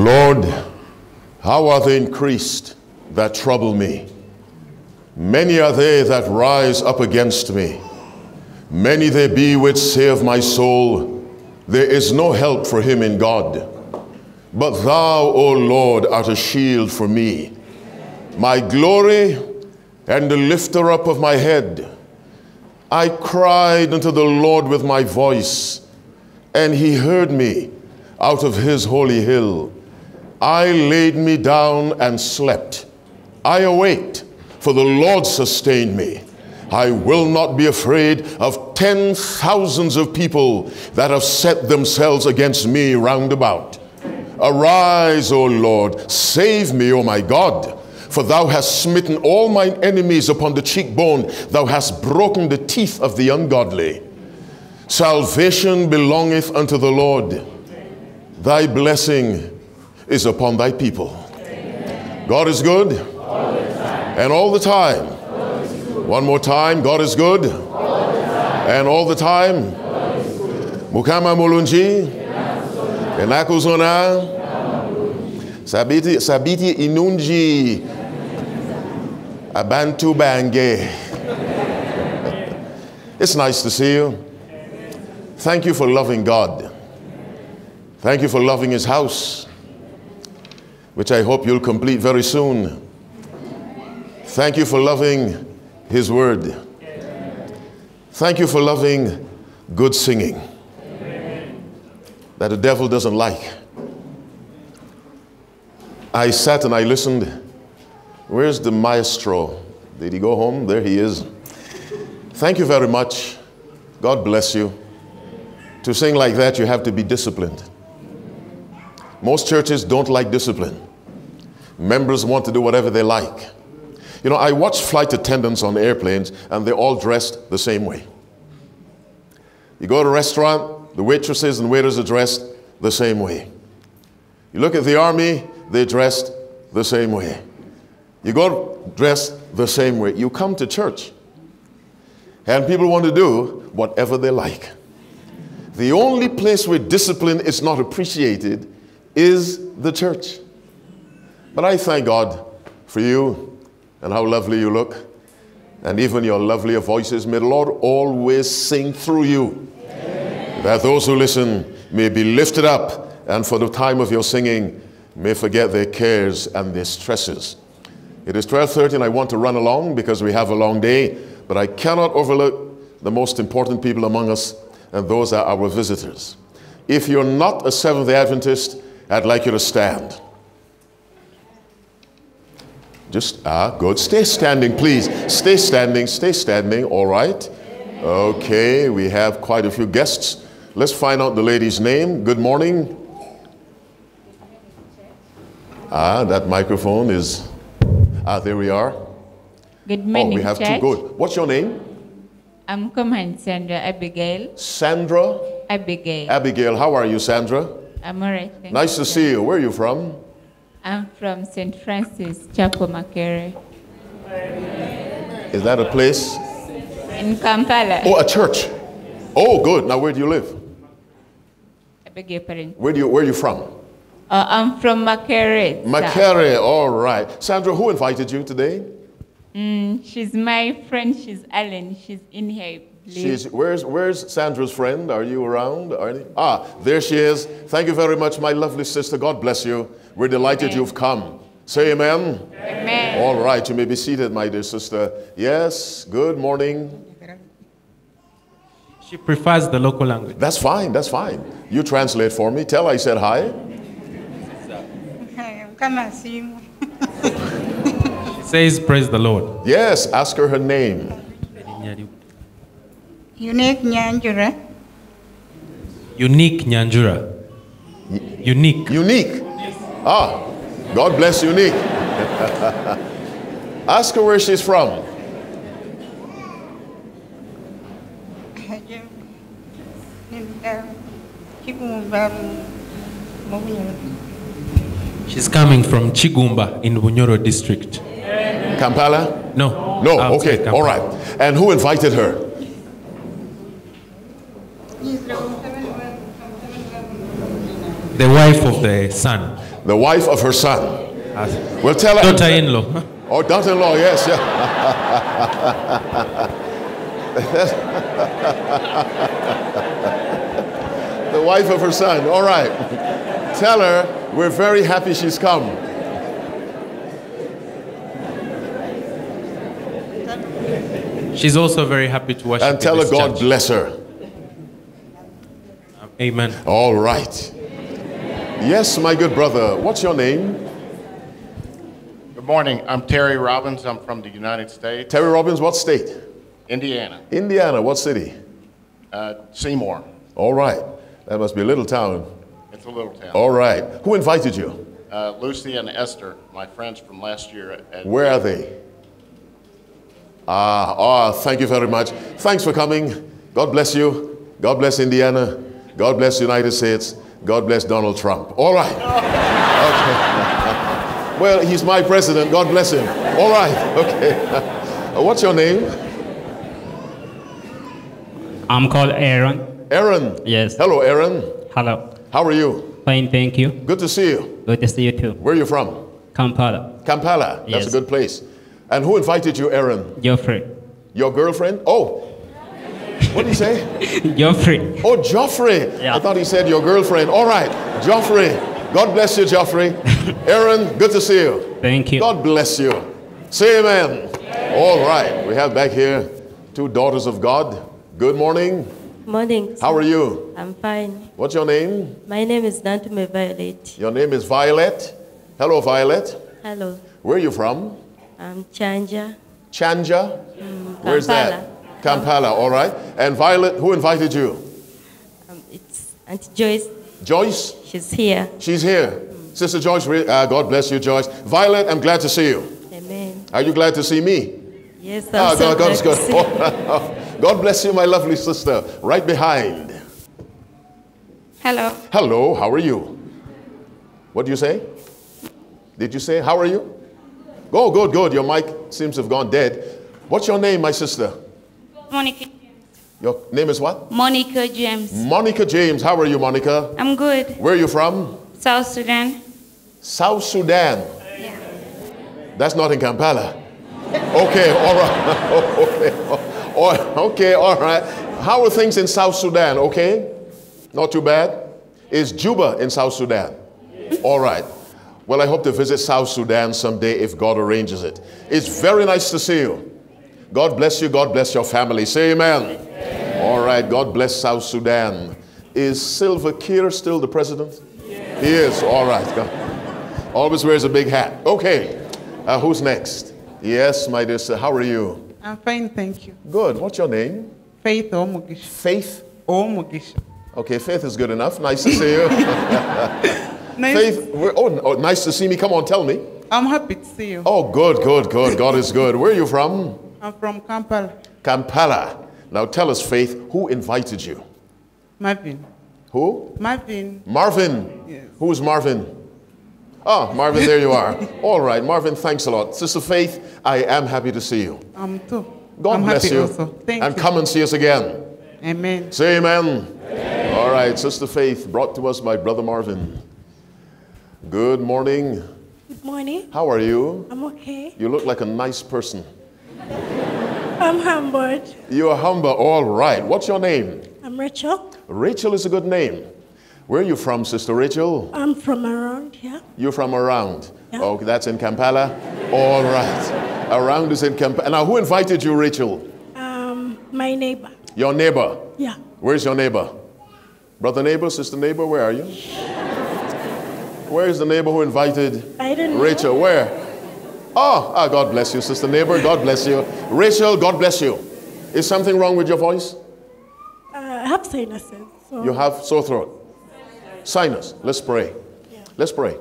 Lord, how are they increased that trouble me? Many are they that rise up against me. Many there be which say of my soul, There is no help for him in God. But thou, O Lord, art a shield for me, my glory and the lifter up of my head. I cried unto the Lord with my voice, and he heard me out of his holy hill. I laid me down and slept. I awaked, for the Lord sustained me. I will not be afraid of ten thousands of people that have set themselves against me round about. Arise, O Lord, save me, O my God. For thou hast smitten all mine enemies upon the cheekbone, thou hast broken the teeth of the ungodly. Salvation belongeth unto the Lord. Thy blessing is upon thy people. God is good, and all the time. One more time, God is good, and all the time. Mukama mulunji, enakuzona, sabiti, sabiti inunji, abantu bange. It's nice to see you. Thank you for loving God. Thank you for loving His house, which I hope you'll complete very soon. Thank you for loving His Word. Thank you for loving good singing that the devil doesn't like. I sat and I listened. Where's the maestro? Did he go home? There he is. Thank you very much. God bless you. To sing like that, you have to be disciplined. Most churches don't like discipline. Members want to do whatever they like. You know, I watch flight attendants on airplanes and they're all dressed the same way. You go to a restaurant, the waitresses and waiters are dressed the same way. You look at the army, they're dressed the same way. You go dressed the same way. You come to church and people want to do whatever they like. The only place where discipline is not appreciated is the church. But I thank God for you and how lovely you look, and even your lovelier voices. May the Lord always sing through you, Amen. that those who listen may be lifted up, and for the time of your singing may forget their cares and their stresses. It is 12:30, and I want to run along because we have a long day, but I cannot overlook the most important people among us, and those are our visitors. If you're not a Seventh day Adventist, I'd like you to stand. Just, ah, good. Stay standing, please. Stay standing, stay standing, all right? Okay, we have quite a few guests. Let's find out the lady's name. Good morning. Ah, that microphone is, ah, there we are. Good morning, Oh, we have church. two. Good. What's your name? I'm Command Sandra Abigail. Sandra Abigail. Abigail. How are you, Sandra? I'm alright. thank Nice to you. see you. Where are you from? I'm from St. Francis Chapel, Makerere. Is that a place? In Kampala. Oh, a church. Oh, good. Now, where do you live? I beg your pardon. Where do you where are you from? Uh, I'm from Makerere. Makerere. All right. Sandra, who invited you today? Mm, she's my friend. She's Ellen. She's in here. Please. She's where's where's Sandra's friend? Are you around? Are you- ah, there she is. Thank you very much, my lovely sister. God bless you. We're delighted Amen. you've come. Say amen. Amen. All right, you may be seated, my dear sister. Yes, good morning. She prefers the local language. That's fine, that's fine. You translate for me. Tell her I said hi. kama simu She says, Praise the Lord. Yes, ask her her name. Unique nyanjura Unique Nyanjura. Unique. Unique. Ah, God bless Unique. ask her where she's from. She's coming from Kigumba in Bunyoro district. Kampala? No. No, okay, all right. And who invited her? The wife of the son. The wife of her son. As Well, tell her. daughter-in-law. Oh, daughter-in-law, yes, yeah. the wife of her son. All right. Tell her we're very happy she's come. She's also very happy to worship And tell her God church. bless her. Amen. All right. Yes, my good brother. What's your name? Good morning. I'm Terry Robbins. I'm from the United States, Terry Robbins, what state? Indiana, Indiana, what city? uh, Seymour. All right. That must be a little town. It's a little town. All right. Who invited you? Uh, Lucy and Esther, my friends from last year. At, at- Where are they? Ah, ah, thank you very much. Thanks for coming. God bless you. God bless Indiana. God bless the United States. God bless Donald Trump. All right. Okay. well, he's my president. God bless him. All right. Okay. Uh, What's your name? I'm called Aaron. Aaron. Yes. Hello, Aaron. Hello. How are you? Fine, thank you. Good to see you. Good to see you too. Where are you from? Kampala. Kampala. That's Yes. a good place. And who invited you, Aaron? Your friend. Your girlfriend? Oh. What did he say? Geoffrey. Oh, Joffrey. Yeah. I thought he said your girlfriend. All right, Joffrey. God bless you, Joffrey. Aaron, good to see you. Thank you. God bless you. Say amen. All right, we have back here two daughters of God. Good morning. Morning. How are you? I'm fine. What's your name? My name is Nantume Violet. Your name is Violet. Hello, Violet. Hello. Where are you from? I'm Kyanja. Kyanja? Mm, Where's that? Kampala, all right. And Violet, who invited you? Um, it's Auntie Joyce. Joyce? She's here. She's here. Sister Joyce, uh, God bless you, Joyce. Violet, I'm glad to see you. Amen. Are you glad to see me? Yes, I'm Ah, so God, God glad good. to see you. God bless you, my lovely sister. Right behind. Hello. Hello, how are you? What do you say? Did you say, how are you? Go, good, good. Your mic seems to have gone dead. What's your name, my sister? Monica. Your name is what? Monica James. Monica James. How are you, Monica? I'm good. Where are you from? South Sudan. South Sudan. Yeah. That's not in Kampala. Okay, all right. okay, okay, all right. How are things in South Sudan? Okay? Not too bad? Is Juba in South Sudan? Hmm? All right. Well, I hope to visit South Sudan someday if God arranges it. It's very nice to see you. God bless you. God bless your family. Say amen. All right. God bless South Sudan. Is Salva Kiir still the president? He is. All right. God. Always wears a big hat. Okay. Uh, who's next? Yes, my dear sir. How are you? I'm fine, thank you. Good. What's your name? Faith Omugisha. Faith. Omugisha. Okay, Faith is good enough. Nice to see you. Nice. Faith. Oh, oh, nice to see me. Come on, tell me. I'm happy to see you. Oh, good, good, good. God is good. Where are you from? I'm from Kampala. Kampala. Now tell us, Faith, who invited you? Marvin. Who? Marvin. Marvin. Yes. Who's Marvin? Oh, Marvin, there you are. All right, Marvin, thanks a lot. Sister Faith, I am happy to see you. I'm too. God I'm bless happy you. also. Thank and you. come and see us again. Amen. Say amen. All right, Sister Faith, brought to us by Brother Marvin. Good morning. Good morning. How are you? I'm okay. You look like a nice person. I'm humbled. You are humble. All right. What's your name? I'm Rachel. Rachel is a good name. Where are you from, Sister Rachel? I'm from around here. You're from around. Yeah. Okay, that's in Kampala. All right. Around is in Kampala. Now, who invited you, Rachel? Um, my neighbor. Your neighbor. Yeah. Where's your neighbor? Brother neighbor, sister neighbor, where are you? Where is the neighbor who invited I don't know. Rachel? Where? Oh, ah, God bless you, sister neighbor. God bless you. Rachel, God bless you. Is something wrong with your voice? Uh, I have sinuses. So You have sore throat. Sinus. Let's pray. Let's pray.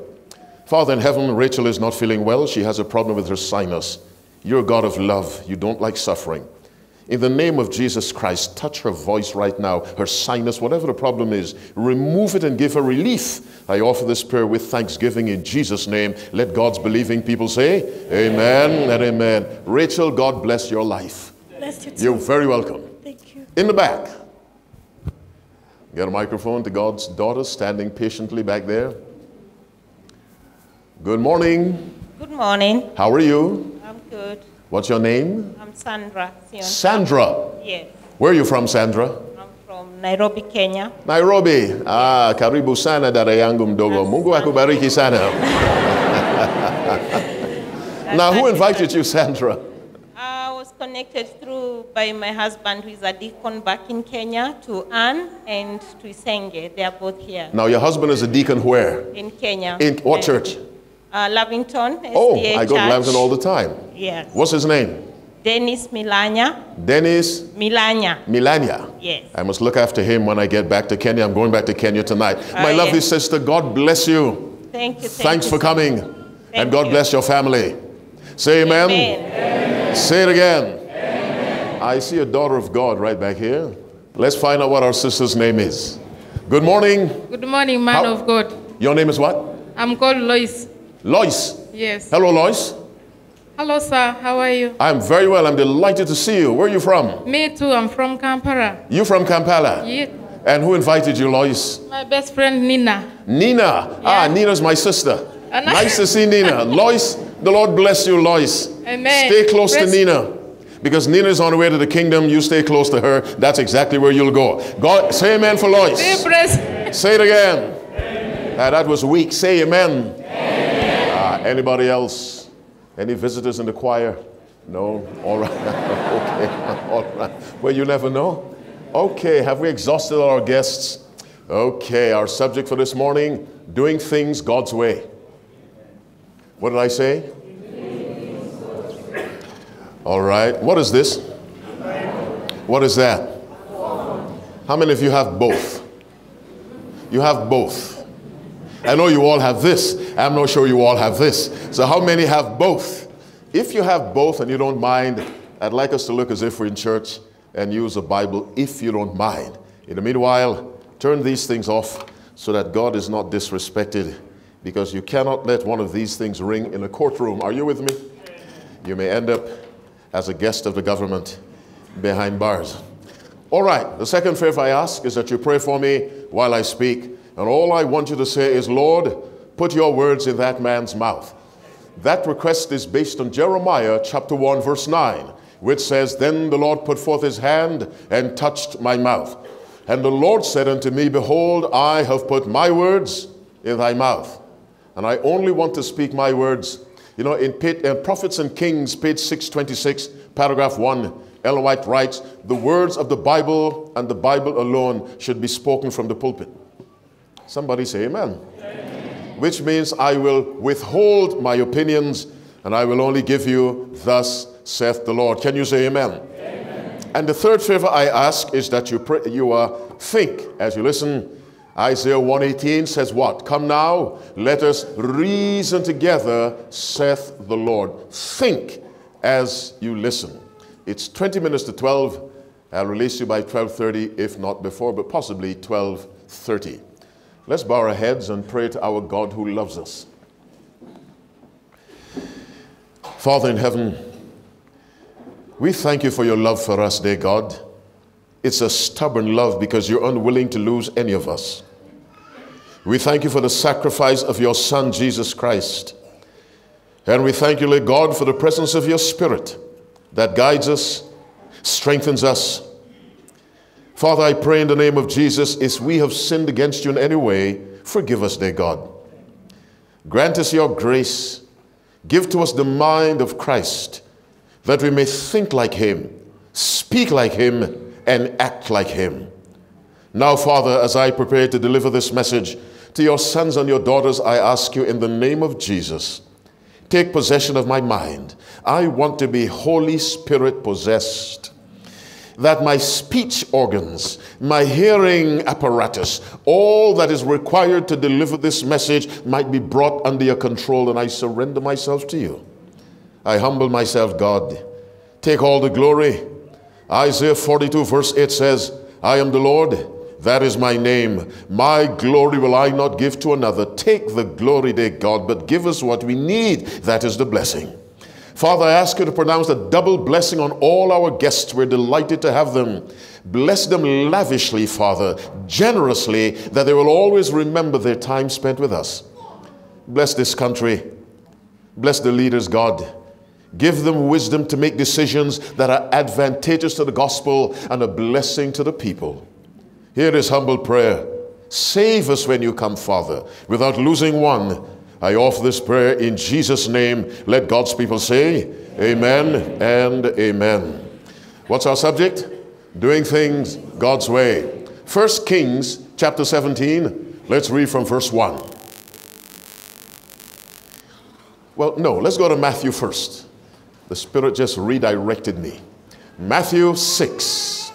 Father in heaven, Rachel is not feeling well. She has a problem with her sinus. You're a God of love. You don't like suffering. In the name of Jesus Christ, touch her voice right now, her sinus, whatever the problem is, remove it and give her relief. I offer this prayer with thanksgiving in Jesus' name. Let God's believing people say, Amen and Amen. Rachel, God bless your life. bless you too. You're very welcome. Thank you. In the back. Get a microphone to God's daughter standing patiently back there. Good morning. Good morning. How are you? I'm good. What's your name? I'm Sandra. Sandra. Yes. Where are you from, Sandra? I'm from Nairobi, Kenya. Nairobi. Ah, karibu sana dada yangu mdogo. Mungu akubariki sana. now, who invited you, Sandra? I was connected through by my husband, who is a deacon back in Kenya, to Anne and to Isenge. They are both here Now, your husband is a deacon where? in Kenya. In what And, church? Uh, Lavington. Oh, I go to Church. Lavington all the time. Yes. What's his name? Dennis Milanya. Dennis Milanya. Milania. Yes. I must look after him when I get back to Kenya. I'm going back to Kenya tonight. My Ah, lovely yes. sister, God bless you. Thank you. Thank Thanks you for so coming. much. and God you. bless your family. Say amen. Amen. Say it again. I see a daughter of God right back here. Let's find out what our sister's name is. Good morning. Good morning, man How- of God. Your name is what? I'm called Lois. Lois. Yes. Hello, Lois. Hello, sir. How are you? I'm very well. I'm delighted to see you. Where are you from? Me too. I'm from Kampala. You from Kampala? Yeah. And who invited you, Lois? My best friend Nina. Nina. Ah, Nina's my sister. And- Nice to see Nina. Lois, the Lord bless you, Lois. Amen. Stay close Praise- to Nina. Because Nina's on the way to the kingdom, you stay close to her. That's exactly where you'll go. God, say amen for Lois. Say it again. Ah, that was weak. Say amen. Anybody else? Any visitors in the choir? No? All right. okay. All right. Well, you never know. Okay. Have we exhausted our guests? Okay. Our subject for this morning doing things God's way. What did I say? All right. What is this? What is that? How many of you have both? You have both. I know you all have this. I'm not sure you all have this. So, how many have both? If you have both and you don't mind, I'd like us to look as if we're in church and use a Bible if you don't mind. In the meanwhile, turn these things off so that God is not disrespected because you cannot let one of these things ring in a courtroom. Are you with me? You may end up as a guest of the government behind bars. All right, the second favor I ask is that you pray for me while I speak. And all I want you to say is, Lord, put your words in that man's mouth. That request is based on Jeremiah chapter 1, verse 9, which says, Then the Lord put forth his hand and touched my mouth. And the Lord said unto me, Behold, I have put my words in thy mouth. And I only want to speak my words. You know, in, in Prophets and Kings, page 626, paragraph 1, Ellen White writes, The words of the Bible and the Bible alone should be spoken from the pulpit. Somebody say amen. Which means I will withhold my opinions and I will only give you, thus saith the Lord. Can you say amen? And the third favor I ask is that you, pray, you uh, think as you listen. Isaiah 118 says what? Come now, let us reason together, saith the Lord. Think as you listen. It's 20 minutes to 12. I'll release you by 12:30, if not before, but possibly 12:30. Let's bow our heads and pray to our God who loves us. Father in heaven, we thank you for your love for us, dear God. It's a stubborn love because you're unwilling to lose any of us. We thank you for the sacrifice of your Son, Jesus Christ. And we thank you, Lord God, for the presence of your Spirit that guides us, strengthens us. Father, I pray in the name of Jesus, if we have sinned against you in any way, forgive us, dear God. Grant us your grace. Give to us the mind of Christ that we may think like him, speak like him, and act like him. Now, Father, as I prepare to deliver this message to your sons and your daughters, I ask you in the name of Jesus, take possession of my mind. I want to be Holy Spirit possessed. That my speech organs, my hearing apparatus, all that is required to deliver this message might be brought under your control, and I surrender myself to you. I humble myself, God. Take all the glory. Isaiah 42, verse 8 says, I am the Lord, that is my name. My glory will I not give to another. Take the glory, dear God, but give us what we need. That is the blessing. Father, I ask you to pronounce a double blessing on all our guests. We're delighted to have them. Bless them lavishly, Father, generously, that they will always remember their time spent with us. Bless this country. Bless the leaders, God. Give them wisdom to make decisions that are advantageous to the gospel and a blessing to the people. Here is humble prayer. Save us when you come, Father, without losing one. I offer this prayer in Jesus' name. Let God's people say, Amen and Amen. What's our subject? Doing things God's way. First Kings chapter 17. Let's read from verse 1. Well, no, let's go to Matthew first. The Spirit just redirected me. Matthew 6.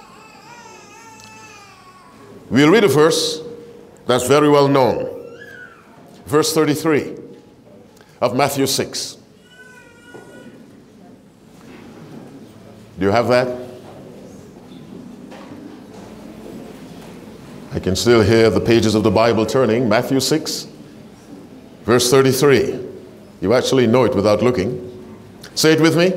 We'll read a verse that's very well known. Verse 33 of Matthew 6. Do you have that? I can still hear the pages of the Bible turning. Matthew 6, verse 33. You actually know it without looking. Say it with me.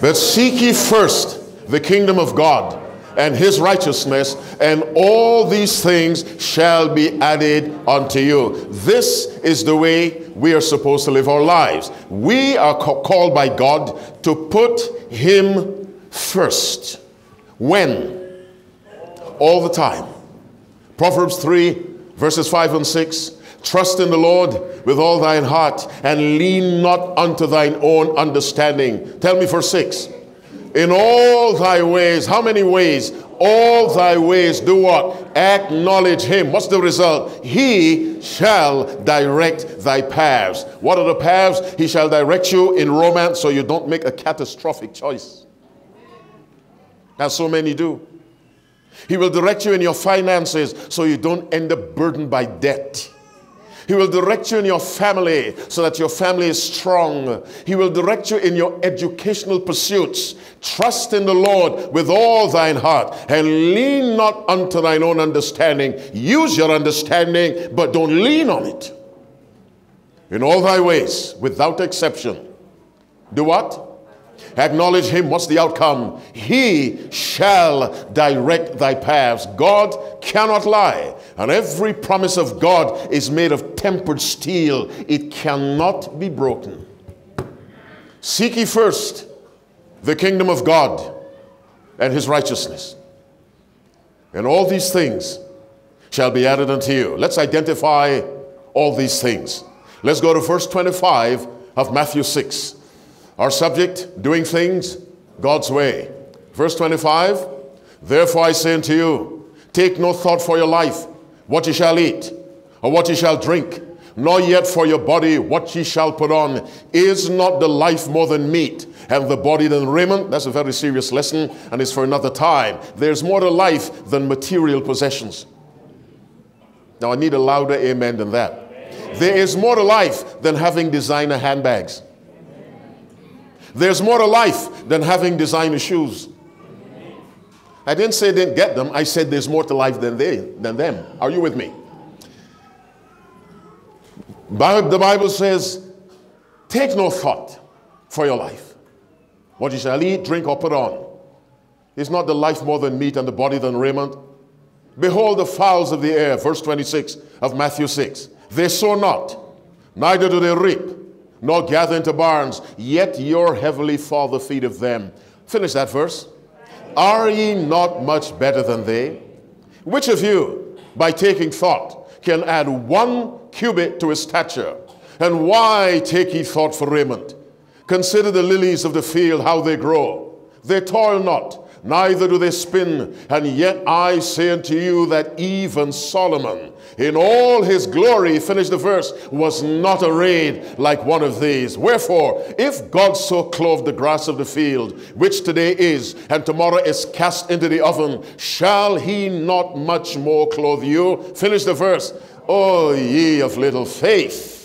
But seek ye first the kingdom of God and his righteousness, and all these things shall be added unto you. This is the way we are supposed to live our lives. We are called by God to put him first. When? All the time. Proverbs 3, verses 5 and 6. Trust in the Lord with all thine heart and lean not unto thine own understanding. Tell me, verse 6. In all thy ways, how many ways? All thy ways do what? Acknowledge him. What's the result? He shall direct thy paths. What are the paths? He shall direct you in romance so you don't make a catastrophic choice. As so many do. He will direct you in your finances so you don't end up burdened by debt. He will direct you in your family so that your family is strong. He will direct you in your educational pursuits. Trust in the Lord with all thine heart and lean not unto thine own understanding. Use your understanding, but don't lean on it. In all thy ways, without exception. Do what? Acknowledge him. What's the outcome? He shall direct thy paths. God cannot lie. And every promise of God is made of tempered steel, it cannot be broken. Seek ye first the kingdom of God and his righteousness. And all these things shall be added unto you. Let's identify all these things. Let's go to verse 25 of Matthew 6. Our subject, doing things God's way. Verse 25, Therefore I say unto you, take no thought for your life, what ye shall eat, or what ye shall drink, nor yet for your body what ye shall put on. Is not the life more than meat, and the body than raiment? That's a very serious lesson, and it's for another time. There's more to life than material possessions. Now I need a louder amen than that. There is more to life than having designer handbags. There's more to life than having designer shoes. I didn't say didn't get them. I said there's more to life than they than them. Are you with me? The Bible says, take no thought for your life. What you shall eat, drink, or put on. Is not the life more than meat and the body than raiment? Behold the fowls of the air, verse 26 of Matthew 6. They sow not, neither do they reap, nor gather into barns, yet your heavenly Father feedeth them. Finish that verse. Are ye not much better than they? Which of you, by taking thought, can add one cubit to his stature? And why take ye thought for raiment? Consider the lilies of the field, how they grow. They toil not, neither do they spin. And yet I say unto you that even Solomon, in all his glory, finish the verse, was not arrayed like one of these. Wherefore, if God so clothed the grass of the field, which today is, and tomorrow is cast into the oven, shall he not much more clothe you? Finish the verse. O ye of little faith.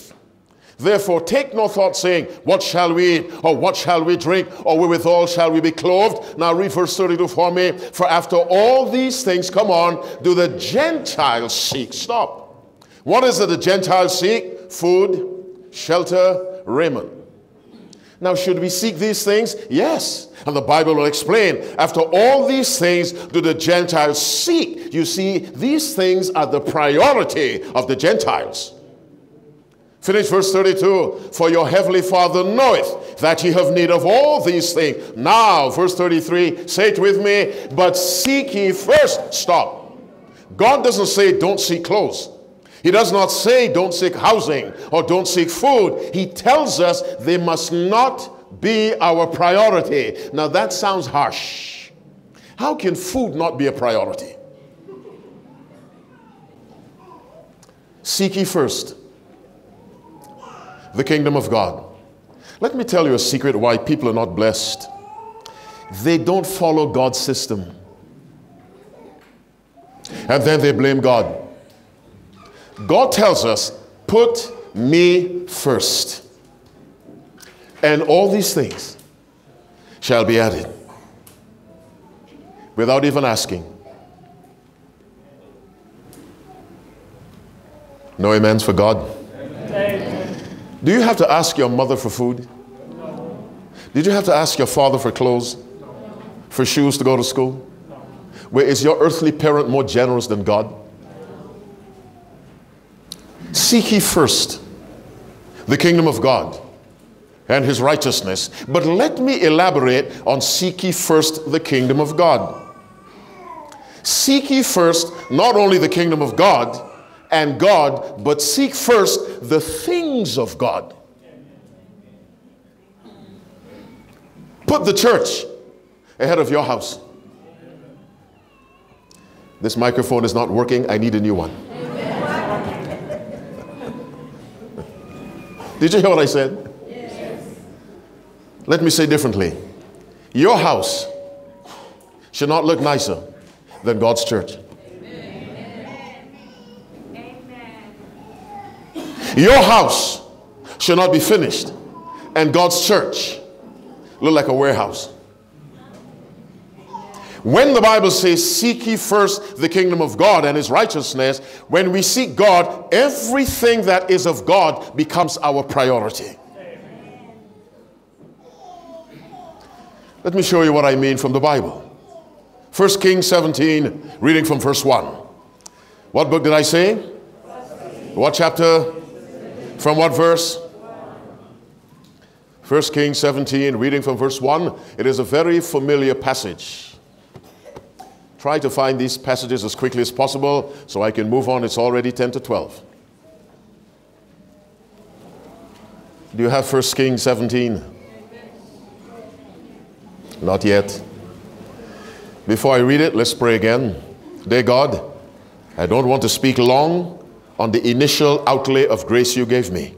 Therefore, take no thought, saying, What shall we eat, or what shall we drink, or wherewithal shall we be clothed? Now, read verse 32 for me. For after all these things, come on, do the Gentiles seek? Stop. What is it the Gentiles seek? Food, shelter, raiment. Now, should we seek these things? Yes. And the Bible will explain. After all these things do the Gentiles seek. You see, these things are the priority of the Gentiles. Finish verse 32. For your heavenly Father knoweth that ye have need of all these things. Now, verse 33, say it with me, but seek ye first. Stop. God doesn't say don't seek clothes. He does not say don't seek housing or don't seek food. He tells us they must not be our priority. Now that sounds harsh. How can food not be a priority? Seek ye first the kingdom of God. Let me tell you a secret why people are not blessed. They don't follow God's system. And then they blame God. God tells us, put me first. And all these things shall be added without even asking. No amens for God. Do you have to ask your mother for food? Did you have to ask your father for clothes? For shoes to go to school? Where is your earthly parent more generous than God? Seek ye first the kingdom of God and his righteousness. But let me elaborate on seek ye first the kingdom of God. Seek ye first not only the kingdom of God and God, but seek first the things of God. Put the church ahead of your house. This microphone is not working. I need a new one. Did you hear what I said? Yes. Let me say differently. Your house should not look nicer than God's church. Your house should not be finished and God's church look like a warehouse. When the Bible says, Seek ye first the kingdom of God and his righteousness, when we seek God, everything that is of God becomes our priority. Let me show you what I mean from the Bible. 1 Kings 17, reading from verse 1. What book did I say? What chapter? From what verse? 1 Kings 17, reading from verse 1. It is a very familiar passage. Try to find these passages as quickly as possible so I can move on. It's already 10 to 12. Do you have 1 Kings 17? Not yet. Before I read it, let's pray again. Dear God, I don't want to speak long on the initial outlay of grace you gave me.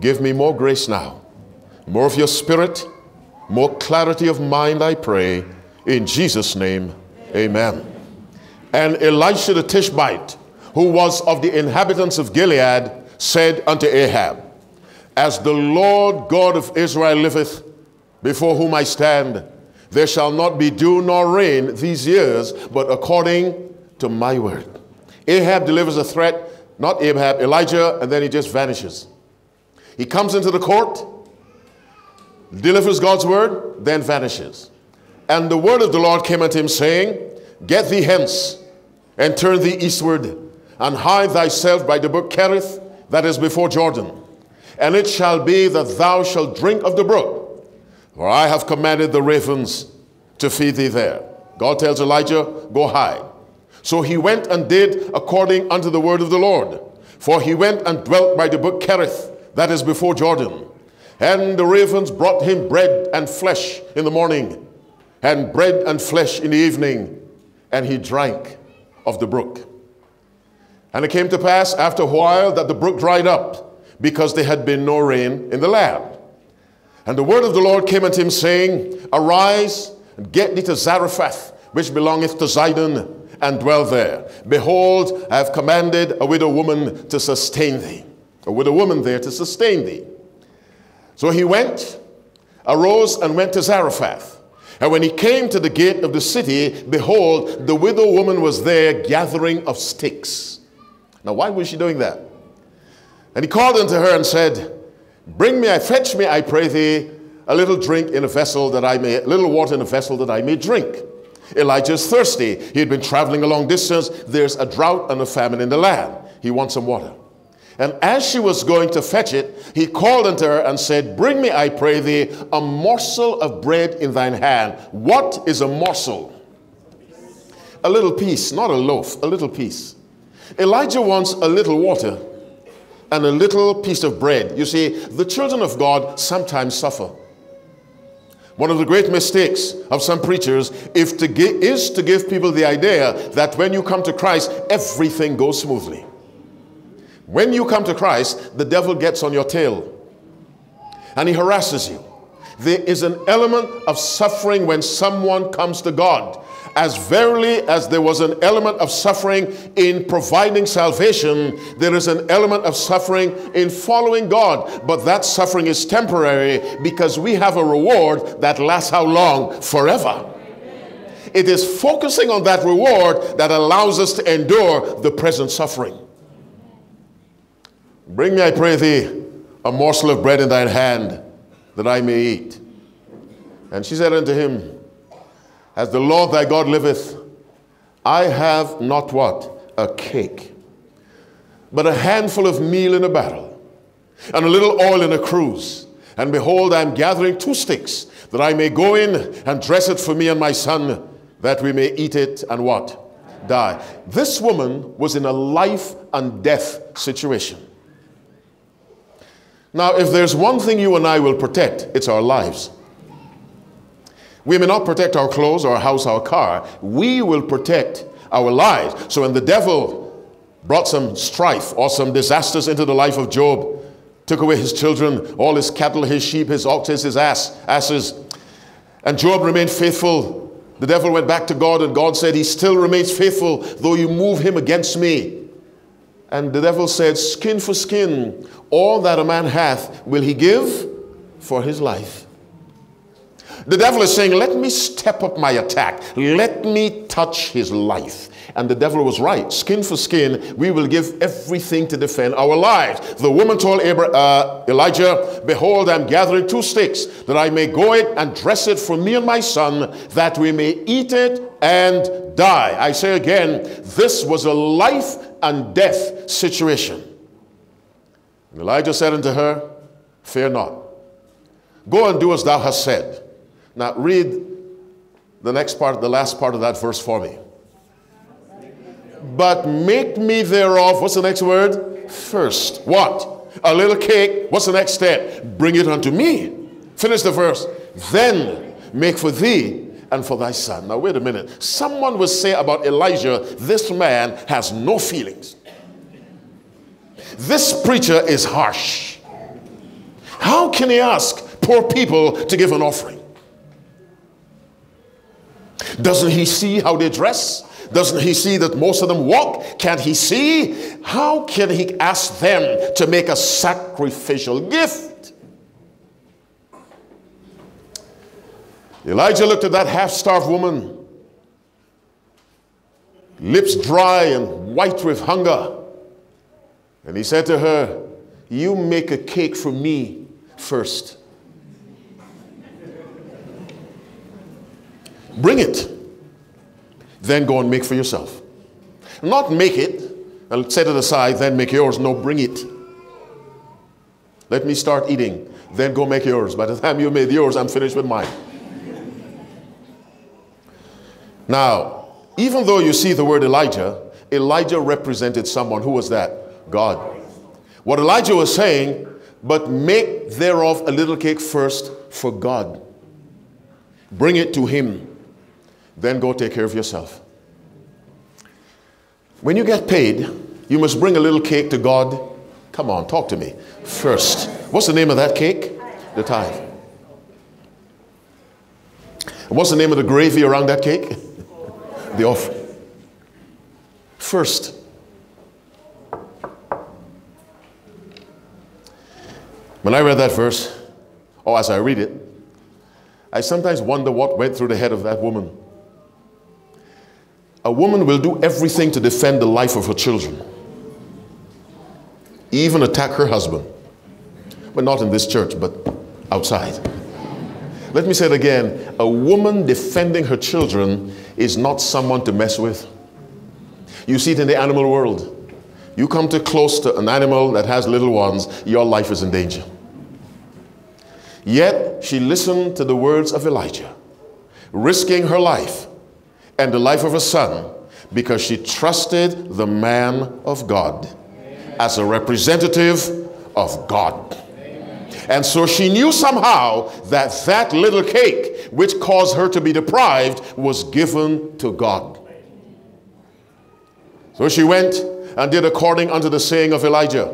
Give me more grace now, more of your spirit, more clarity of mind, I pray. In Jesus' name, amen. And Elisha the Tishbite, who was of the inhabitants of Gilead, said unto Ahab, As the Lord God of Israel liveth, before whom I stand, there shall not be dew nor rain these years, but according to my word. Ahab delivers a threat not Ahab, Elijah, and then he just vanishes. He comes into the court, delivers God's word, then vanishes. And the word of the Lord came unto him, saying, Get thee hence, and turn thee eastward, and hide thyself by the brook Cherith, that is before Jordan. And it shall be that thou shalt drink of the brook, for I have commanded the ravens to feed thee there. God tells Elijah, Go hide. So he went and did according unto the word of the Lord. For he went and dwelt by the brook Cherith, that is before Jordan. And the ravens brought him bread and flesh in the morning, and bread and flesh in the evening, and he drank of the brook. And it came to pass after a while that the brook dried up, because there had been no rain in the land. And the word of the Lord came unto him, saying, Arise and get thee to Zarephath, which belongeth to Zidon, and dwell there. Behold, I have commanded a widow woman to sustain thee. A widow woman there to sustain thee. So he went, arose, and went to Zarephath. And when he came to the gate of the city, behold, the widow woman was there gathering of sticks. Now, why was she doing that? And he called unto her and said, Bring me, I fetch me, I pray thee, a little drink in a vessel that I may, a little water in a vessel that I may drink. Elijah is thirsty. He had been traveling a long distance. There's a drought and a famine in the land. He wants some water. And as she was going to fetch it, he called unto her and said, Bring me, I pray thee, a morsel of bread in thine hand. What is a morsel? A little piece, not a loaf, a little piece. Elijah wants a little water and a little piece of bread. You see, the children of God sometimes suffer. One of the great mistakes of some preachers if to give, is to give people the idea that when you come to Christ, everything goes smoothly. When you come to Christ, the devil gets on your tail and he harasses you. There is an element of suffering when someone comes to God. As verily as there was an element of suffering in providing salvation, there is an element of suffering in following God. But that suffering is temporary because we have a reward that lasts how long? Forever. It is focusing on that reward that allows us to endure the present suffering. Bring me, I pray thee, a morsel of bread in thine hand, that I may eat. And she said unto him, As the Lord thy God liveth, I have not what? A cake, but a handful of meal in a barrel, and a little oil in a cruse. And behold, I am gathering two sticks, that I may go in and dress it for me and my son, that we may eat it and what? Die. This woman was in a life and death situation. Now, if there's one thing you and I will protect, it's our lives. We may not protect our clothes, our house, our car. We will protect our lives. So when the devil brought some strife or some disasters into the life of Job, took away his children, all his cattle, his sheep, his oxes, his ass, asses, and Job remained faithful. The devil went back to God, and God said, He still remains faithful, though you move him against me. And the devil said, Skin for skin, all that a man hath will he give for his life. The devil is saying, Let me step up my attack. Let me touch his life. And the devil was right. Skin for skin, we will give everything to defend our lives. The woman told Abraham, uh, Elijah, Behold, I'm gathering two sticks, that I may go it and dress it for me and my son, that we may eat it and die. I say again, this was a life and death situation. And Elijah said unto her, Fear not. Go and do as thou hast said. Now read the next part, the last part of that verse for me. But make me thereof, what's the next word? First. What? A little cake. What's the next step? Bring it unto me. Finish the verse. Then make for thee and for thy son. Now, wait a minute. Someone will say about Elijah, this man has no feelings. This preacher is harsh. How can he ask poor people to give an offering? Doesn't he see how they dress? Doesn't he see that most of them walk? Can't he see? How can he ask them to make a sacrificial gift? Elijah looked at that half starved woman, lips dry and white with hunger. And he said to her, You make a cake for me first. Bring it. Then go and make for yourself. Not make it and set it aside, then make yours. No, bring it. Let me start eating, then go make yours. By the time you made yours, I'm finished with mine. Now, even though you see the word Elijah, Elijah represented someone. Who was that? God. What Elijah was saying, but make thereof a little cake first for God. Bring it to him. Then go take care of yourself. When you get paid, you must bring a little cake to God. Come on, talk to me. First. What's the name of that cake? The tithe. What's the name of the gravy around that cake? the offering. First. When I read that verse, or as I read it, I sometimes wonder what went through the head of that woman. A woman will do everything to defend the life of her children, even attack her husband. But not in this church, but outside. Let me say it again a woman defending her children is not someone to mess with. You see it in the animal world. You come too close to an animal that has little ones, your life is in danger. Yet she listened to the words of Elijah, risking her life and the life of her son because she trusted the man of God as a representative of God. And so she knew somehow that that little cake, which caused her to be deprived, was given to God. So she went and did according unto the saying of Elijah.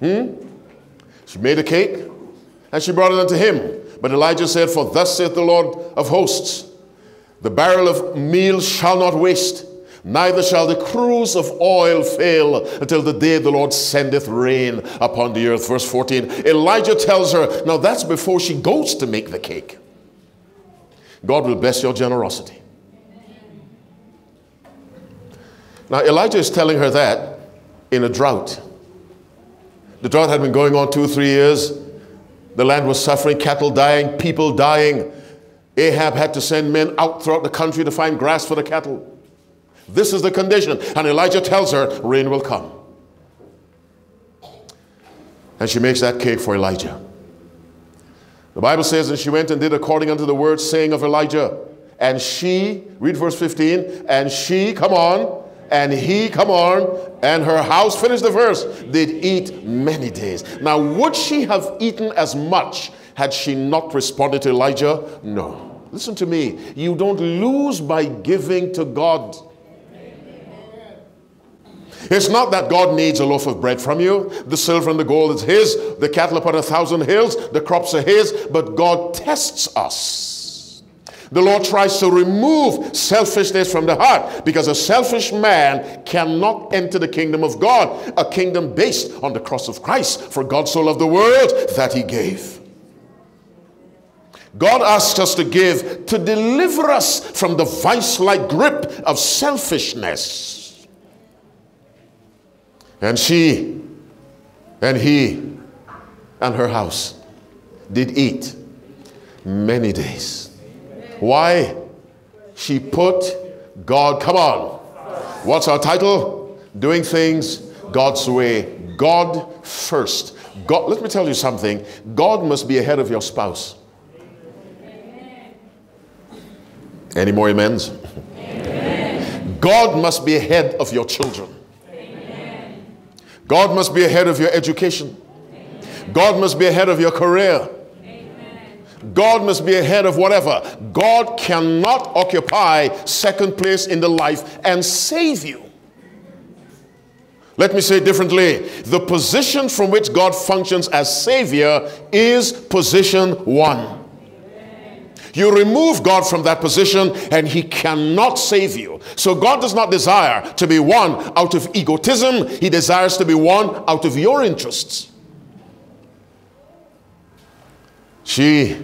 Hmm? She made a cake and she brought it unto him. But Elijah said, For thus saith the Lord of hosts, the barrel of meal shall not waste, neither shall the cruse of oil fail until the day the Lord sendeth rain upon the earth. Verse 14. Elijah tells her, now that's before she goes to make the cake. God will bless your generosity. Now, Elijah is telling her that in a drought. The drought had been going on two or three years. The land was suffering, cattle dying, people dying. Ahab had to send men out throughout the country to find grass for the cattle. This is the condition. And Elijah tells her, rain will come. And she makes that cake for Elijah. The Bible says, and she went and did according unto the word saying of Elijah. And she, read verse 15, and she, come on, and he, come on, and her house, finish the verse, did eat many days. Now, would she have eaten as much had she not responded to Elijah? No. Listen to me. You don't lose by giving to God. It's not that God needs a loaf of bread from you. The silver and the gold is His. The cattle upon a thousand hills. The crops are His. But God tests us. The Lord tries to remove selfishness from the heart because a selfish man cannot enter the kingdom of God, a kingdom based on the cross of Christ. For God so loved the world that He gave. God asks us to give to deliver us from the vice like grip of selfishness. And she and he and her house did eat many days. Why? She put God, come on. What's our title? Doing things God's way. God first. God, let me tell you something. God must be ahead of your spouse. Any more amens? Amen. God must be ahead of your children. Amen. God must be ahead of your education. Amen. God must be ahead of your career. God must be ahead of whatever. God cannot occupy second place in the life and save you. Let me say differently. The position from which God functions as Savior is position one. You remove God from that position and he cannot save you. So God does not desire to be one out of egotism. He desires to be one out of your interests. She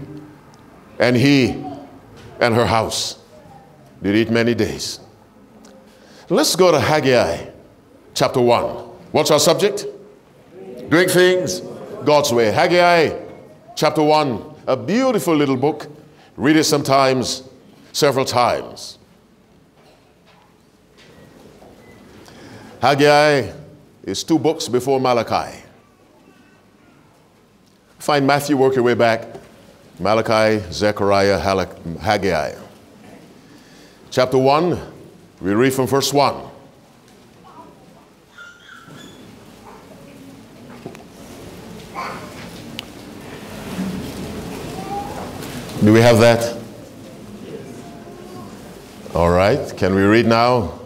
and he and her house did eat many days. Let's go to Haggai chapter 1. What's our subject? Doing things God's way. Haggai chapter 1, a beautiful little book Read it sometimes, several times. Haggai is two books before Malachi. Find Matthew, work your way back. Malachi, Zechariah, Haggai. Chapter 1, we read from verse 1. Do we have that? All right. Can we read now?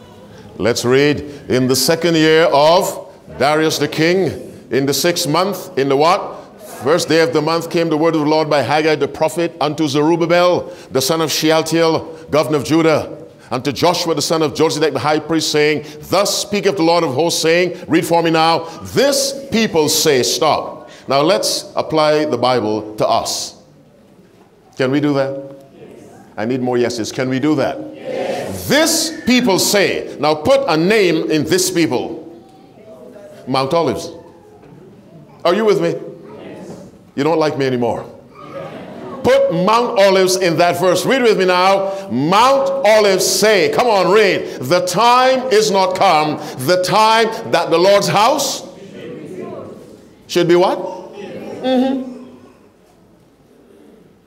Let's read. In the second year of Darius the king, in the sixth month, in the what? First day of the month came the word of the Lord by Haggai the prophet unto Zerubbabel, the son of Shealtiel, governor of Judah, unto Joshua the son of Josedech the high priest, saying, Thus speaketh the Lord of hosts, saying, Read for me now, this people say, Stop. Now let's apply the Bible to us. Can we do that? Yes. I need more yeses. Can we do that? Yes. This people say, now put a name in this people Mount Olives. Are you with me? Yes. You don't like me anymore. put Mount Olives in that verse. Read with me now. Mount Olives say, come on, read. The time is not come, the time that the Lord's house should be what? Mm-hmm.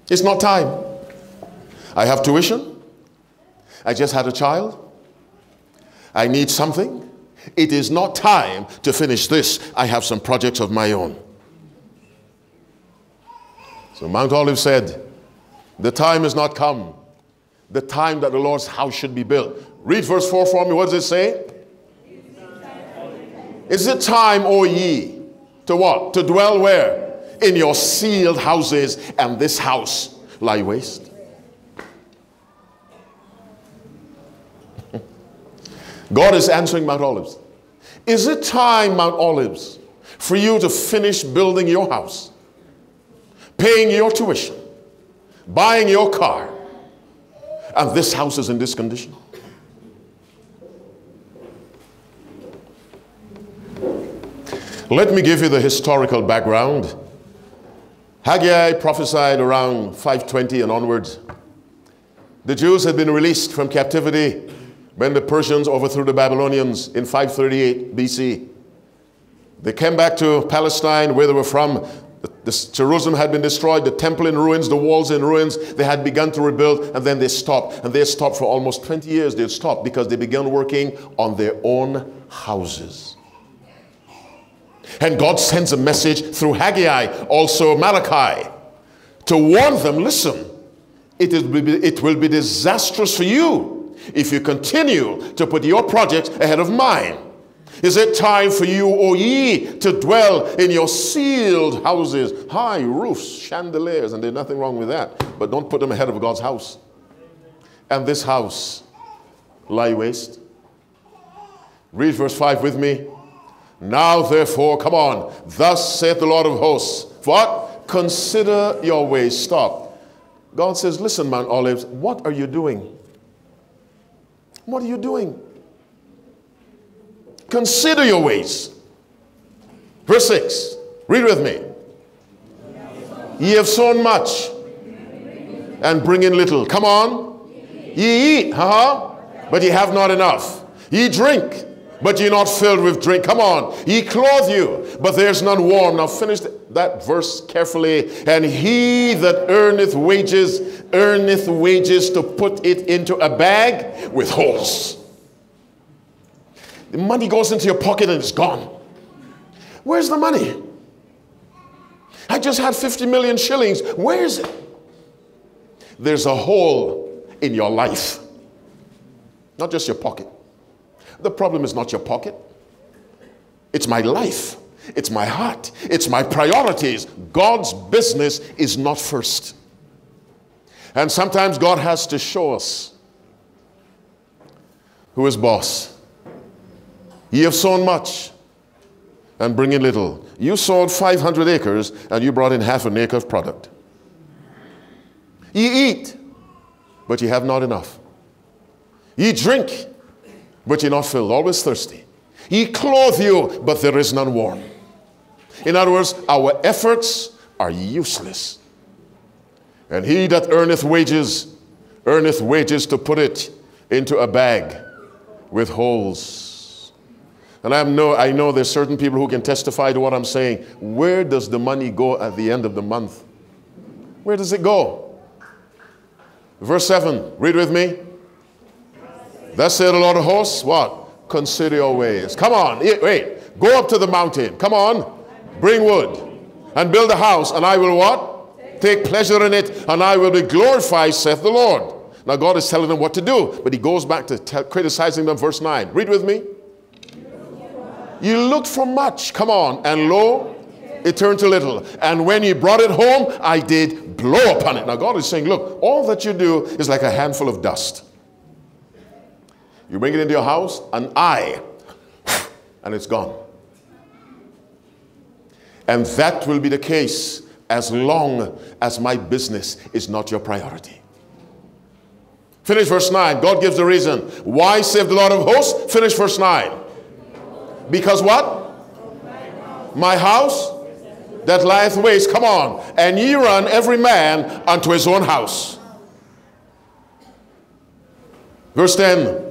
It's not time. I have tuition. I just had a child. I need something. It is not time to finish this. I have some projects of my own. So Mount Olive said, The time is not come. The time that the Lord's house should be built. Read verse 4 for me. What does it say? Is it time, O ye, to what? To dwell where? In your sealed houses, and this house lie waste. God is answering Mount Olives. Is it time, Mount Olives, for you to finish building your house, paying your tuition, buying your car, and this house is in this condition? Let me give you the historical background. Haggai prophesied around 520 and onwards. The Jews had been released from captivity when the Persians overthrew the Babylonians in 538 BC. They came back to Palestine, where they were from. The, the, Jerusalem had been destroyed, the temple in ruins, the walls in ruins. They had begun to rebuild, and then they stopped. And they stopped for almost 20 years. They stopped because they began working on their own houses. And God sends a message through Haggai, also Malachi, to warn them listen, it, is, it will be disastrous for you if you continue to put your projects ahead of mine. Is it time for you, O ye, to dwell in your sealed houses, high roofs, chandeliers, and there's nothing wrong with that, but don't put them ahead of God's house. And this house lie waste. Read verse 5 with me. Now, therefore, come on. Thus saith the Lord of hosts. What? Consider your ways. Stop. God says, Listen, Mount Olives, what are you doing? What are you doing? Consider your ways. Verse 6. Read with me. Ye have sown much and bring in little. Come on. Ye eat, huh? But ye have not enough. Ye drink, but ye not filled with drink. Come on. Ye clothe you, but there's none warm. Now finish that verse carefully. And he that earneth wages, earneth wages to put it into a bag with holes. The money goes into your pocket and it's gone. Where's the money? I just had 50 million shillings. Where is it? There's a hole in your life, not just your pocket. The problem is not your pocket, it's my life. It's my heart. It's my priorities. God's business is not first. And sometimes God has to show us who is boss. Ye have sown much and bring in little. You sowed 500 acres and you brought in half an acre of product. Ye eat, but ye have not enough. Ye drink, but ye not filled, always thirsty. He clothe you, but there is none warm. In other words, our efforts are useless. And he that earneth wages, earneth wages to put it into a bag with holes. And I know, I know there's certain people who can testify to what I'm saying. Where does the money go at the end of the month? Where does it go? Verse 7, read with me. Thus said the Lord of hosts, what? Consider your ways. Come on, wait. Go up to the mountain. Come on. Bring wood and build a house, and I will what? Take pleasure in it, and I will be glorified, saith the Lord. Now, God is telling them what to do, but He goes back to criticizing them. Verse 9. Read with me. You looked for much, come on, and lo, it turned to little. And when you brought it home, I did blow upon it. Now, God is saying, Look, all that you do is like a handful of dust. You bring it into your house, and I, and it's gone. And that will be the case as long as my business is not your priority. Finish verse 9. God gives the reason. Why save the Lord of hosts? Finish verse 9. Because what? My house that lieth waste. Come on. And ye run every man unto his own house. Verse 10.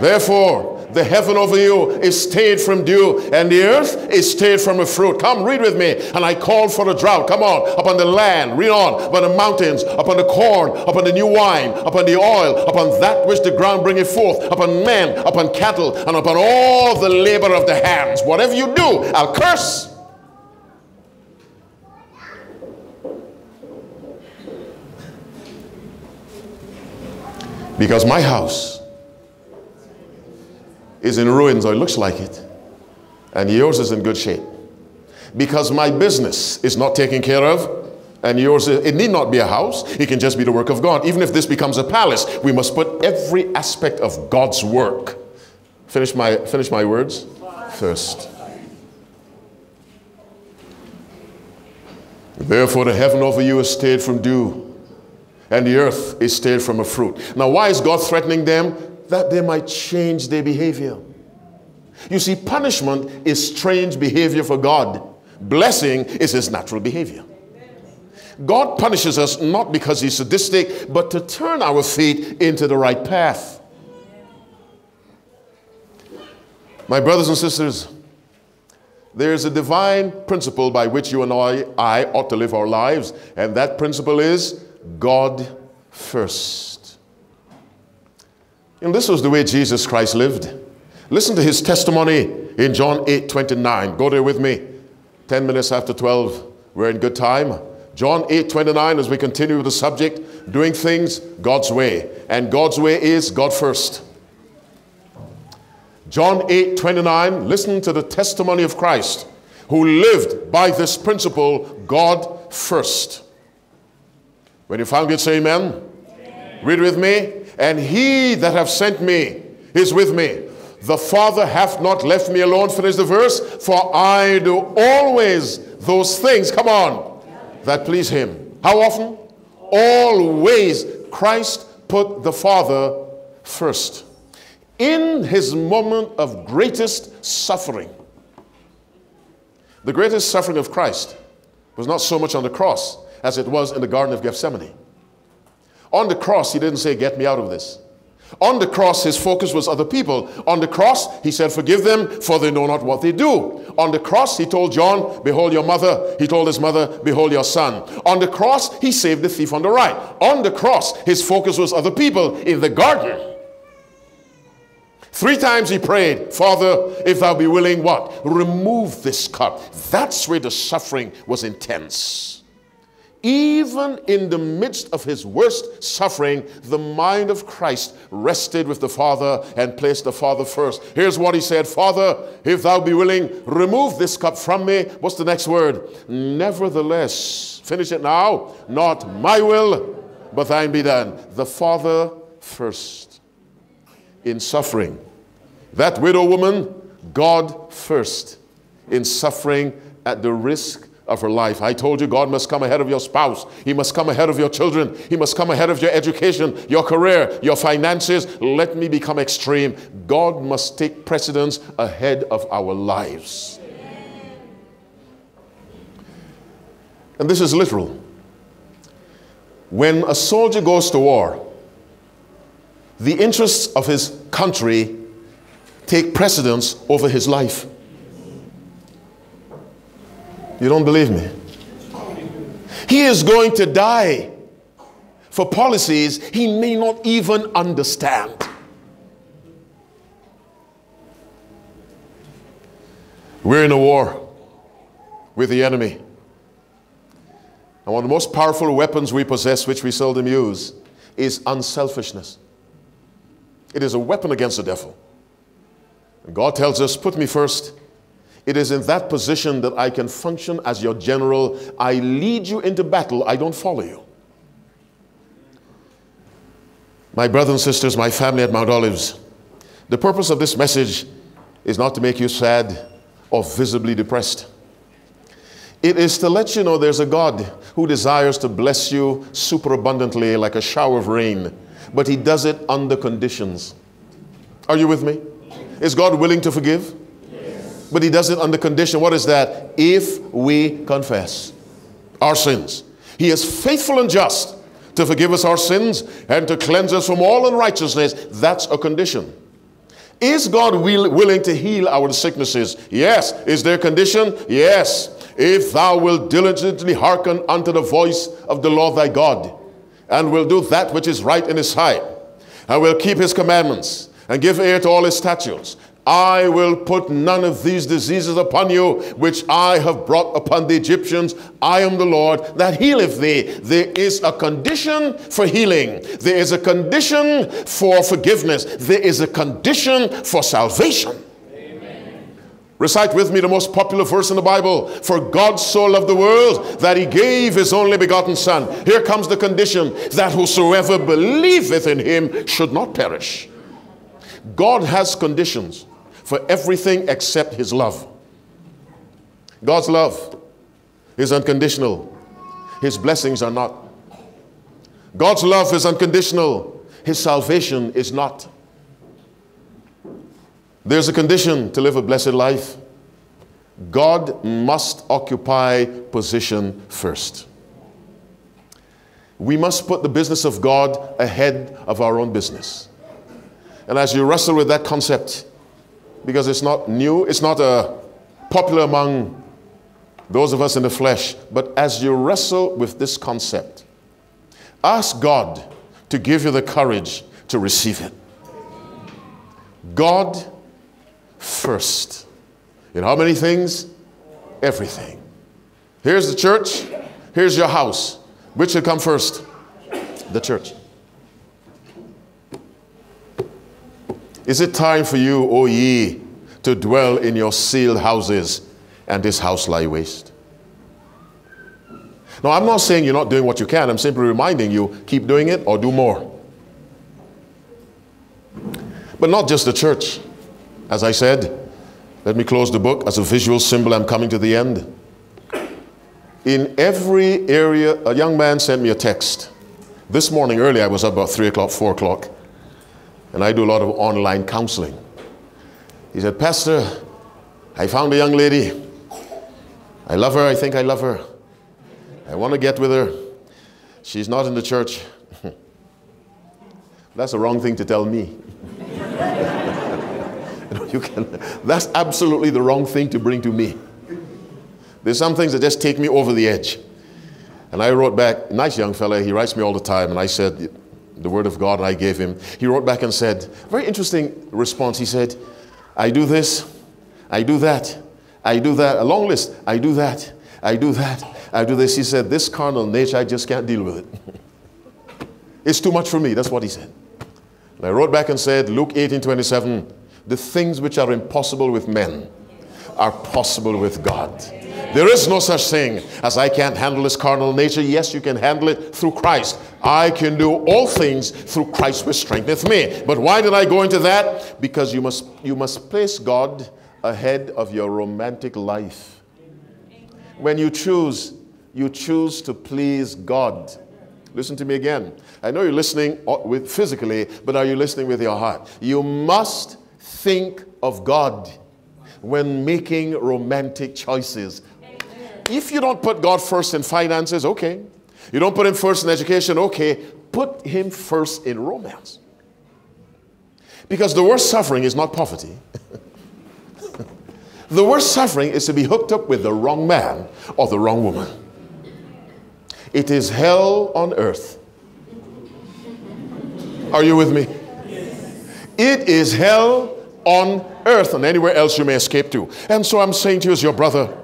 Therefore, the heaven over you is stayed from dew, and the earth is stayed from a fruit. Come, read with me. And I called for a drought. Come on, upon the land, read on, upon the mountains, upon the corn, upon the new wine, upon the oil, upon that which the ground bringeth forth, upon men, upon cattle, and upon all the labor of the hands. Whatever you do, I'll curse. Because my house is in ruins, or it looks like it, and yours is in good shape. Because my business is not taken care of, and yours, it need not be a house, it can just be the work of God. Even if this becomes a palace, we must put every aspect of God's work. Finish my, finish my words first. Therefore, the heaven over you is stayed from dew, and the earth is stayed from a fruit. Now, why is God threatening them? That they might change their behavior. You see, punishment is strange behavior for God, blessing is his natural behavior. God punishes us not because he's sadistic, but to turn our feet into the right path. My brothers and sisters, there's a divine principle by which you and I, I ought to live our lives, and that principle is God first. And this was the way Jesus Christ lived. Listen to his testimony in John 8 29. Go there with me. 10 minutes after 12. We're in good time. John 8 29, as we continue with the subject, doing things God's way. And God's way is God first. John 8 29, listen to the testimony of Christ, who lived by this principle God first. When you found it, say amen. amen. Read with me and he that have sent me is with me. The Father hath not left me alone, finish the verse, for I do always those things, come on, that please him. How often? Always. Christ put the Father first. In his moment of greatest suffering, the greatest suffering of Christ was not so much on the cross as it was in the Garden of Gethsemane. On the cross, he didn't say, Get me out of this. On the cross, his focus was other people. On the cross, he said, Forgive them, for they know not what they do. On the cross, he told John, Behold your mother. He told his mother, Behold your son. On the cross, he saved the thief on the right. On the cross, his focus was other people in the garden. Three times he prayed, Father, if thou be willing, what? Remove this cup. That's where the suffering was intense. Even in the midst of his worst suffering, the mind of Christ rested with the Father and placed the Father first. Here's what he said Father, if thou be willing, remove this cup from me. What's the next word? Nevertheless, finish it now. Not my will, but thine be done. The Father first. In suffering. That widow woman, God first. In suffering at the risk of her life. I told you God must come ahead of your spouse. He must come ahead of your children. He must come ahead of your education, your career, your finances. Let me become extreme. God must take precedence ahead of our lives. And this is literal. When a soldier goes to war, the interests of his country take precedence over his life. You don't believe me? He is going to die for policies he may not even understand. We're in a war with the enemy. And one of the most powerful weapons we possess, which we seldom use, is unselfishness. It is a weapon against the devil. And God tells us, Put me first it is in that position that I can function as your general. I lead you into battle, I don't follow you. My brothers and sisters, my family at Mount Olives, the purpose of this message is not to make you sad or visibly depressed. It is to let you know there's a God who desires to bless you superabundantly like a shower of rain, but He does it under conditions. Are you with me? Is God willing to forgive? But he does it under condition. What is that? If we confess our sins. He is faithful and just to forgive us our sins and to cleanse us from all unrighteousness. That's a condition. Is God will, willing to heal our sicknesses? Yes. Is there a condition? Yes. If thou wilt diligently hearken unto the voice of the Lord thy God, and will do that which is right in his sight, and will keep his commandments, and give ear to all his statutes, I will put none of these diseases upon you, which I have brought upon the Egyptians. I am the Lord that healeth thee. There is a condition for healing, there is a condition for forgiveness, there is a condition for salvation. Recite with me the most popular verse in the Bible. For God so loved the world that he gave his only begotten Son. Here comes the condition that whosoever believeth in him should not perish. God has conditions for everything except his love. God's love is unconditional, his blessings are not. God's love is unconditional, his salvation is not. There's a condition to live a blessed life. God must occupy position first. We must put the business of God ahead of our own business. And as you wrestle with that concept, because it's not new, it's not uh, popular among those of us in the flesh, but as you wrestle with this concept, ask God to give you the courage to receive it. God first. In how many things? Everything. Here's the church, here's your house. Which should come first? The church. Is it time for you, O ye, to dwell in your sealed houses and this house lie waste? Now, I'm not saying you're not doing what you can. I'm simply reminding you keep doing it or do more. But not just the church. As I said, let me close the book as a visual symbol. I'm coming to the end. In every area, a young man sent me a text. This morning early, I was up about 3 o'clock, 4 o'clock and I do a lot of online counseling. He said, Pastor, I found a young lady. I love her. I think I love her. I want to get with her. She's not in the church. that's the wrong thing to tell me. you can, that's absolutely the wrong thing to bring to me. There's some things that just take me over the edge. And I wrote back, nice young fella, he writes me all the time, and I said, the word of God I gave him. He wrote back and said, very interesting response. He said, I do this, I do that, I do that, a long list. I do that, I do that, I do this. He said, This carnal nature, I just can't deal with it. it's too much for me. That's what he said. And I wrote back and said, Luke 18 27, the things which are impossible with men are possible with God. There is no such thing as I can't handle this carnal nature. Yes, you can handle it through Christ. I can do all things through Christ which strengtheneth me. But why did I go into that? Because you must, you must place God ahead of your romantic life. When you choose, you choose to please God. Listen to me again. I know you're listening with physically, but are you listening with your heart? You must think of God when making romantic choices if you don't put God first in finances, okay. You don't put him first in education, okay. Put him first in romance. Because the worst suffering is not poverty. the worst suffering is to be hooked up with the wrong man or the wrong woman. It is hell on earth. Are you with me? It is hell on earth and anywhere else you may escape to. And so I'm saying to you as your brother,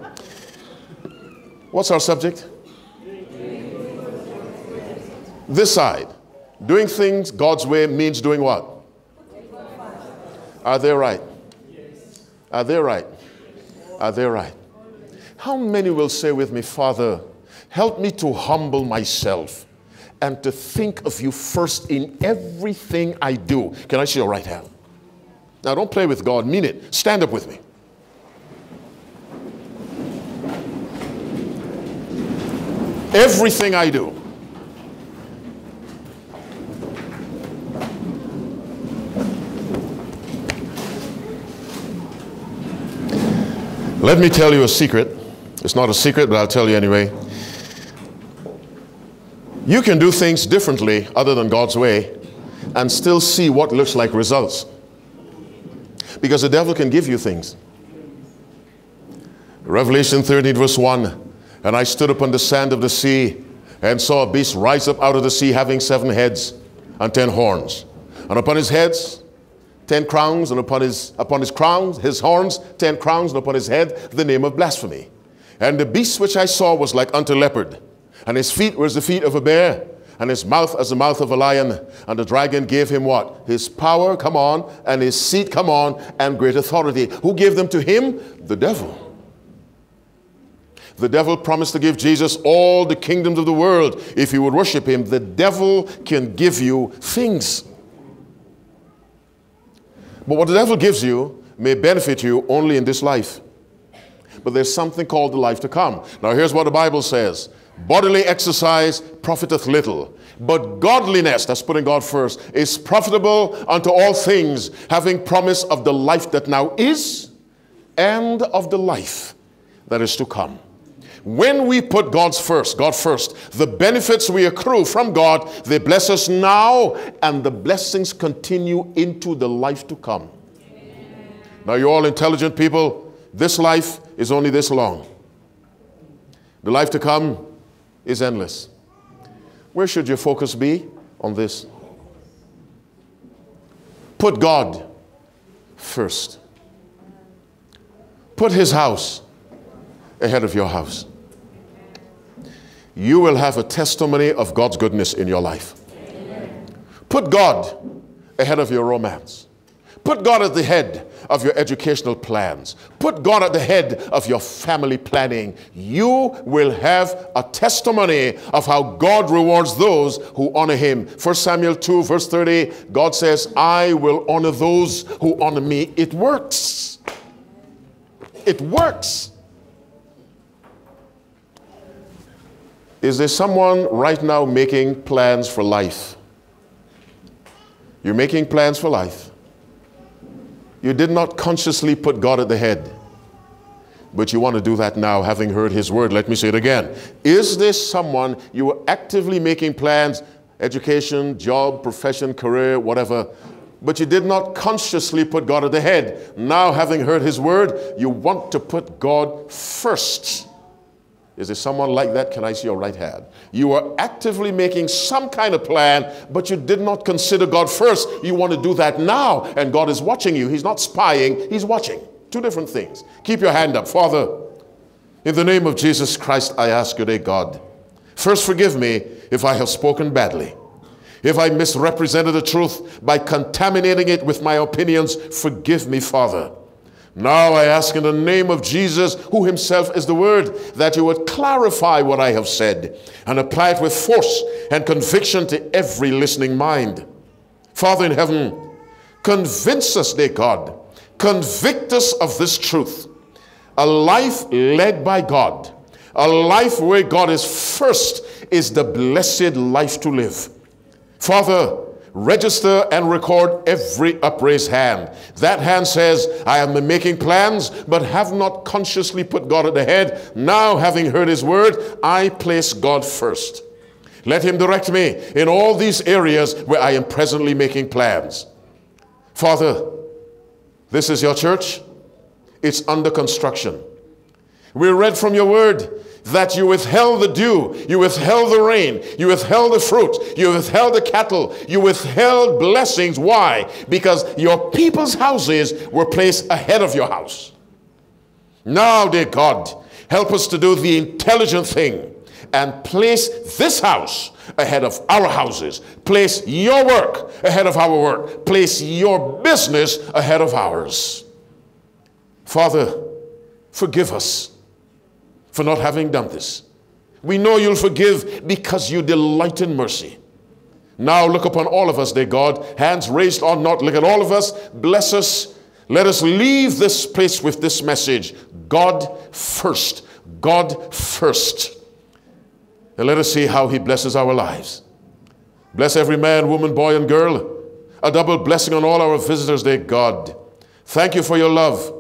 What's our subject? This side. Doing things God's way means doing what? Are they right? Are they right? Are they right? How many will say with me, Father, help me to humble myself and to think of you first in everything I do? Can I see your right hand? Now, don't play with God, mean it. Stand up with me. Everything I do. Let me tell you a secret. It's not a secret, but I'll tell you anyway. You can do things differently other than God's way and still see what looks like results. Because the devil can give you things. Revelation 13, verse 1 And I stood upon the sand of the sea and saw a beast rise up out of the sea having seven heads and ten horns. And upon his heads, ten crowns, and upon his, upon his crowns, his horns, ten crowns, and upon his head, the name of blasphemy. And the beast which I saw was like unto leopard, and his feet were as the feet of a bear, and his mouth as the mouth of a lion. And the dragon gave him what? His power, come on, and his seat, come on, and great authority. Who gave them to him? The devil. The devil promised to give Jesus all the kingdoms of the world if you would worship him. The devil can give you things. But what the devil gives you may benefit you only in this life. But there's something called the life to come. Now, here's what the Bible says Bodily exercise profiteth little, but godliness, that's putting God first, is profitable unto all things, having promise of the life that now is and of the life that is to come. When we put God's first, God first, the benefits we accrue from God, they bless us now, and the blessings continue into the life to come. Now, you're all intelligent people. This life is only this long. The life to come is endless. Where should your focus be on this? Put God first. Put His house ahead of your house you will have a testimony of God's goodness in your life. Amen. Put God ahead of your romance. Put God at the head of your educational plans. Put God at the head of your family planning. You will have a testimony of how God rewards those who honor him. 1 Samuel 2, verse 30, God says, I will honor those who honor me. It works. It works. Is there someone right now making plans for life? You're making plans for life. You did not consciously put God at the head, but you want to do that now, having heard His word. Let me say it again. Is this someone you are actively making plans, education, job, profession, career, whatever, but you did not consciously put God at the head? Now, having heard His word, you want to put God first. Is there someone like that? Can I see your right hand? You are actively making some kind of plan, but you did not consider God first. You want to do that now, and God is watching you. He's not spying, He's watching. Two different things. Keep your hand up. Father, in the name of Jesus Christ, I ask you today, God, first forgive me if I have spoken badly. If I misrepresented the truth by contaminating it with my opinions, forgive me, Father. Now I ask in the name of Jesus, who himself is the Word, that you would clarify what I have said and apply it with force and conviction to every listening mind. Father in heaven, convince us, dear God, convict us of this truth. A life led by God, a life where God is first, is the blessed life to live. Father, register and record every upraised hand. That hand says, I am making plans, but have not consciously put God at the head. Now, having heard his word, I place God first. Let him direct me in all these areas where I am presently making plans. Father, this is your church. It's under construction. We read from your word that you withheld the dew, you withheld the rain, you withheld the fruit, you withheld the cattle, you withheld blessings. Why? Because your people's houses were placed ahead of your house. Now, dear God, help us to do the intelligent thing and place this house ahead of our houses. Place your work ahead of our work. Place your business ahead of ours. Father, forgive us for not having done this. We know you'll forgive because you delight in mercy. Now look upon all of us, dear God, hands raised or not. Look at all of us. Bless us. Let us leave this place with this message God first. God first. And let us see how He blesses our lives. Bless every man, woman, boy, and girl. A double blessing on all our visitors, dear God. Thank you for your love.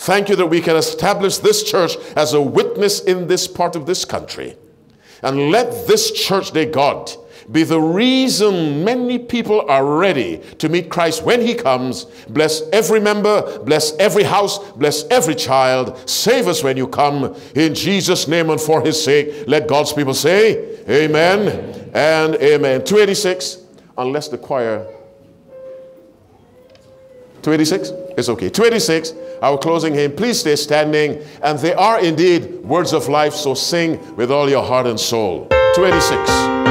Thank you that we can establish this church as a witness in this part of this country. And let this church, dear God, be the reason many people are ready to meet Christ when he comes. Bless every member, bless every house, bless every child. Save us when you come. In Jesus' name and for his sake, let God's people say, Amen and Amen. 286, unless the choir. 286? It's okay. 286, our closing hymn. Please stay standing. And they are indeed words of life, so sing with all your heart and soul. 286.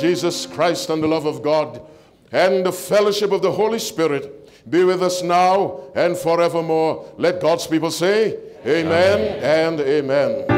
Jesus Christ and the love of God and the fellowship of the Holy Spirit be with us now and forevermore. Let God's people say, Amen, amen. and Amen.